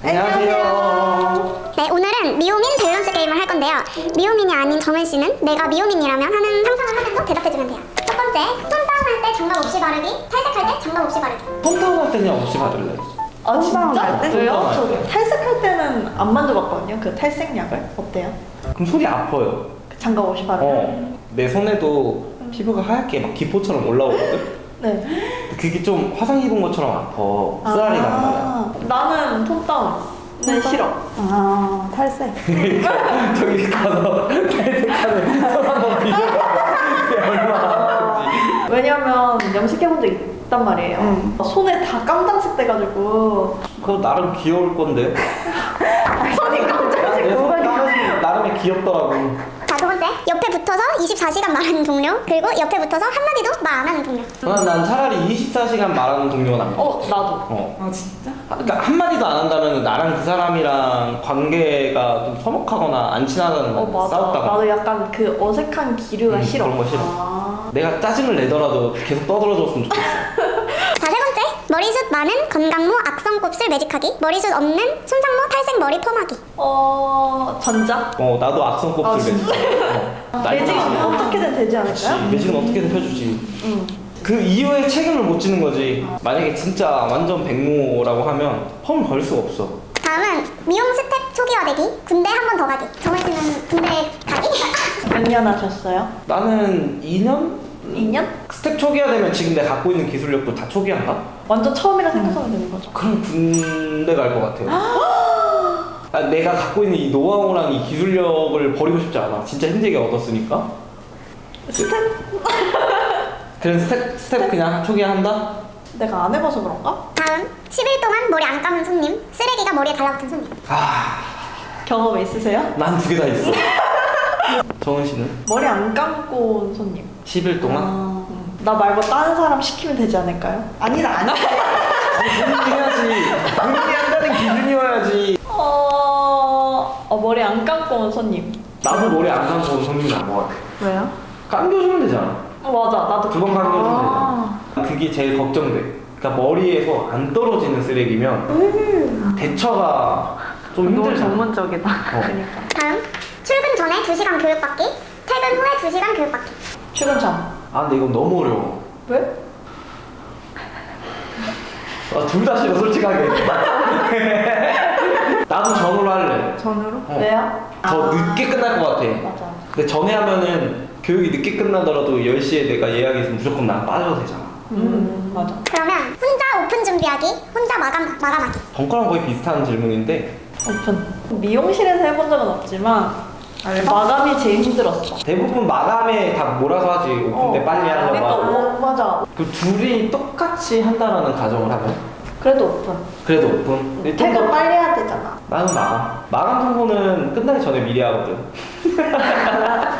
안녕하세요. 네, 오늘은 미호민 밸런스 게임을 할 건데요. 미호민이 아닌 정은 씨는 내가 미호민이라면 하는 상상을 하면서 대답해주면 돼요. 첫 번째, 톤 다운할 때 장갑 없이 바르기, 탈색할 때 장갑 없이 바르기. 폰타운할 때는 없이 받을래. 아 진짜? 폰타운 저. 탈색할 때는 안 만져봤거든요. 그 탈색약을 어때요? 그럼 손이 아파요. 그 장갑 없이 바르면? 어. 내 손에도 피부가 하얗게 막 기포처럼 올라오거든. 네. 그게 좀 화상 입은 것처럼 아파. 쓰라리가 안 말이야. 나는 톤 다운. 네 싫어. 아 탈색 그러니까 저기 가서 탈색하는 아픈지. 왜냐면 염색해본 적 있단 말이에요. 응. 손에 다 깜장색 돼가지고 그거 나름 귀여울 건데. 손이 손 까만색 나름의 귀엽더라고. 옆에 붙어서 24시간 말하는 동료, 그리고 옆에 붙어서 한마디도 말 안 하는 동료. 난, 난 차라리 24시간 말하는 동료가 나은 것어 나도. 어. 아 진짜? 그러니까 한마디도 안 한다면 나랑 그 사람이랑 관계가 좀 서먹하거나 안 친하다는 어거 맞아. 싸웠다가 나도 약간 그 어색한 기류가 음, 싫어. 그런 거 싫어. 아. 내가 짜증을 내더라도 계속 떠들어줬으면 좋겠어 머리숱 많은 건강모 악성 곱슬 매직하기, 머리숱 없는 순상모 탈색 머리 펌하기. 어 전자. 어 나도 악성 아, 곱슬 진짜? 매직 어, 매직은. 어떻게든 되지 그치 않을까요? 매직은 어떻게든 펴주지 응. 그 이후에 책임을 못 지는 거지 만약에 진짜 완전 백모라고 하면 펌을 걸 수가 없어 다음은 미용 스텝 초기화되기, 군대 한 번 더 가기. 정은 씨는 군대 가기? 몇 년 하셨어요? 나는 2년? 2년? 스텝 초기화 되면 지금 내가 갖고 있는 기술력도 다 초기화인가? 완전 처음이라 생각하면 되는 거죠. 그럼 군대 갈 것 같아요. 아, 내가 갖고 있는 이 노하우랑 이 기술력을 버리고 싶지 않아. 진짜 힘들게 얻었으니까. 스텝? 그럼 스텝, 스텝 그냥 초기화 한다? 내가 안 해봐서 그런가? 다음, 10일 동안 머리 안 감은 손님, 쓰레기가 머리에 달라붙은 손님. 아, 경험 있으세요? 난 두 개 다 있어. 정은 씨는? 머리 안 감고 온 손님. 10일 동안? 아 나 말고 다른 사람 시키면 되지 않을까요? 아니다 아니다 본인이 해야지. 본인이 한다는 기준이어야지. 어... 어 머리 안 감고 온 손님. 나도 머리 안 감고 온 손님이 나은 것 같아. 왜요? 감겨주면 되잖아. 어 맞아 나도 두 번 감겨주면 아. 되잖아. 그게 제일 걱정돼. 그러니까 머리에서 안 떨어지는 쓰레기면 대처가 좀 너무 힘들잖아. 전문적이다 어. 그러니까 다음, 출근 전에 2시간 교육받기, 퇴근 후에 2시간 교육받기. 출근 전. 아 근데 이건 너무 어려워. 왜? 아, 둘 다 싫어 솔직하게. 나도 전으로 할래. 전으로? 어. 왜요? 더 아. 늦게 끝날 것 같아. 맞아. 근데 전에 하면은 교육이 늦게 끝나더라도 10시에 내가 예약이 있으면 무조건 난 빠져도 되잖아. 음 맞아. 그러면 혼자 오픈 준비하기, 혼자 마감, 마감하기. 번거랑 거의 비슷한 질문인데 오픈. 미용실에서 해본 적은 없지만 마감이 제일 힘들었어. 대부분 마감에 다 몰아서 하지 오픈 때 빨리 하려고 그러니까 하고 어, 맞아. 그 둘이 똑같이 한다라는 가정을 하면 그래도 오픈. 그래도 오픈 근데 좀 퇴근 더- 빨리 해야 되잖아. 나는 마감 마감 통보는 끝나기 전에 미리 하거든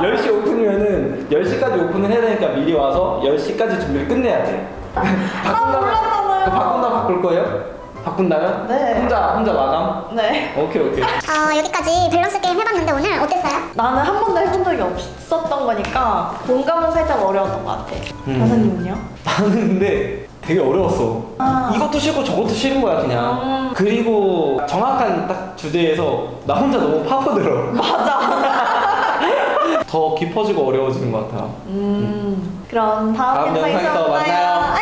10시 오픈이면은 10시까지 오픈을 해야 되니까 미리 와서 10시까지 준비를 끝내야 돼 바꾼다 몰랐잖아요. 그 바꾼다 바꿀 거예요? 바꾼다면? 네. 혼자 혼자 마감? 네. 오케이 오케이 어, 여기까지 밸런스 게임 해봤는데 오늘 어땠어요? 나는 한 번도 해본 적이 없었던 거니까 공감은 살짝 어려웠던 것 같아. 음. 선생님은요? 나는 근데 되게 어려웠어. 아. 이것도 싫고 저것도 싫은 거야 그냥. 음. 그리고 정확한 딱 주제에서 나 혼자 너무 파고들어. 맞아. 더 깊어지고 어려워지는 것 같아. 음. 그럼 다음, 다음 영상에서 만나요.